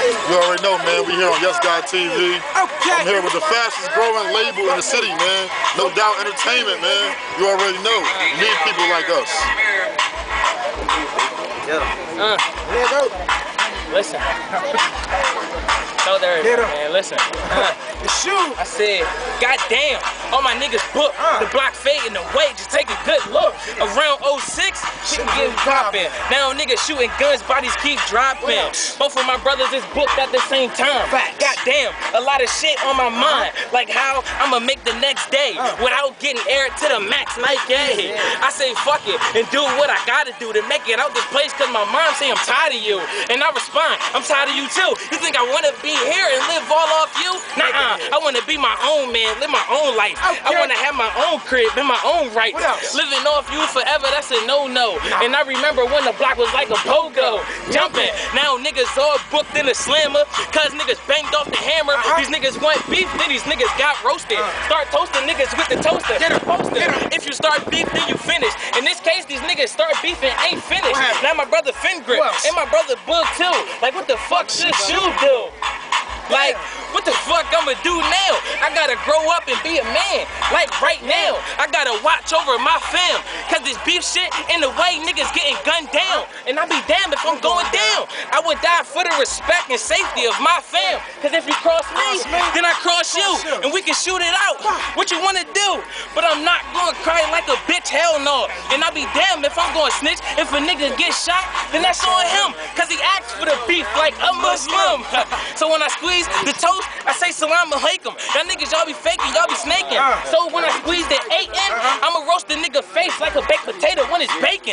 You already know, man. We here on Yesgod TV. Okay. I'm here with the fastest growing label in the city, man. No doubt entertainment, man. You already know. You need people like us. Yeah. Uh, listen. Throw there, Hit 'em. man. Listen. Uh, The shoe. I said, goddamn, all my niggas booked. Uh. The block fading away, just take a good look. Around 06, shit getting popping. Now niggas shooting guns, bodies keep dropping. Both of my brothers is booked at the same time. Facts. Goddamn, a lot of shit on my mind. Like how I'ma make the next day Uh. without getting aired to the max like A. I say fuck it and do what I gotta do to make it out this place cause my mom say I'm tired of you. And I respond, I'm tired of you too. You think I wanna be here and live all off you? Nah, I wanna be my own man, live my own life. I wanna have my own crib in my own right. What? Living off you forever, that's a no-no. And I remember when the block was like a pogo, jumping. Now niggas all booked in the slammer, cause niggas banged off the hammer. Uh-huh. These niggas want beef, then these niggas got roasted. Start toasting niggas with the toaster. Get 'em. Poster. If you start beef, then you finish. In this case, these niggas start beefing, ain't finished. Now my brother Fin grip Who and my brother Boog too. Like what the fuck should you do? Like, what the fuck I'ma do now? I gotta grow up and be a man. Like right now, I gotta watch over my fam. Cause this beef shit in the way niggas getting gunned down. And I be damned if I'm going down. I would die for the respect and safety of my fam. Cause if you cross me, then I cross you. And we can shoot it out. What you wanna do? But I'm not gonna cry like a bitch, hell no. And I be damned if I'm gonna snitch. If a nigga get shot, then that's on him. Cause he asked for the beef like a Muslim. so when I squeeze the toast, I say salam alaikum. Y'all niggas, y'all be faking, y'all be snaking. Uh. So when I squeeze the eight in, I'ma roast the nigga face like a baked potato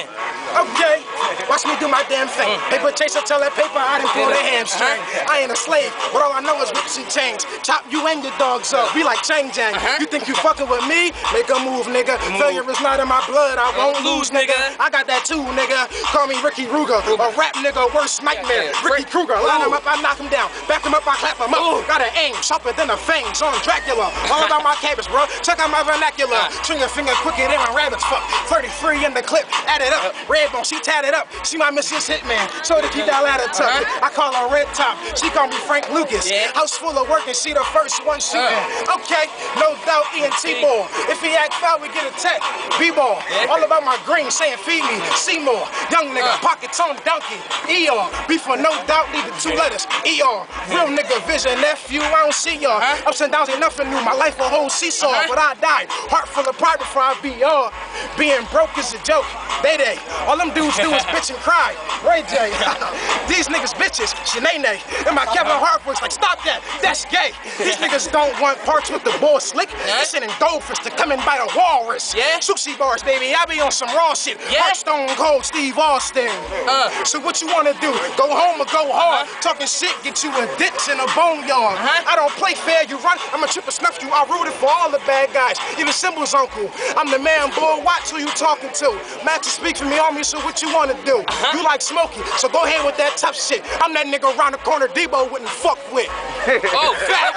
Okay. Watch me do my damn thing. Paper chaser, tell that paper I didn't pull the hamstring. I ain't a slave, but all I know is whips and chains. Chop you and your dogs up. Be like Chang Jang. Uh-huh. You think you fucking with me? Make a move, nigga. Failure is not in my blood. I won't lose, nigga. I got that too, nigga. Call me Ricky Ruger. A rap nigga, worst nightmare. Ricky Kruger. Line him up, I knock him down. Back him up, I clap him up. Got an aim, sharper than a fangs on Dracula. All about my cabbage, bro. Check out my vernacular. String your finger quicker than a rabbit's fuck. 33 in the clip, add it up. Red bone, she tatted up. She my Mrs. Hitman. So to keep that ladder tucked. I call her Red Top. She call me Frank Lucas. Yeah. House full of work and she the first one shooting. Okay, no doubt ENT ball. If he act foul, we get a tech. B-ball. Yeah. All about my green, saying feed me. Seymour. Young nigga, Uh. pockets on donkey. ER. Beef for no doubt, need the two letters. ER. Real nigga vision, nephew, I don't see y'all. Uh-huh. Ups and downs ain't nothing new. My life a whole seesaw, Uh-huh. but I died. Heart full of pride before I be y'all. Being broke is a joke. They All them dudes do is bitch and cry. Ray J. These niggas bitches. Shanae. And my Kevin Hart voice like, stop that. That's gay. These niggas don't want parts with the bull slick. They sending goldfish to come in by the walrus. Yeah. Sushi bars, baby. I be on some raw shit. Yeah. Heart stone cold Steve Austin. Uh. So what you wanna do? Go home or go hard? Talking shit, get you a ditch in a boneyard. Uh-huh. I don't play fair, you run. I'm a trip and snuff you. I rooted for all the bad guys. Even Simba's uncle. I'm the man, boy. Watch who you talking to. Max speak for me on me, so what you wanna do? Uh-huh. You like smoky, so go ahead with that tough shit. I'm that nigga around the corner Debo wouldn't fuck with. Oh, fat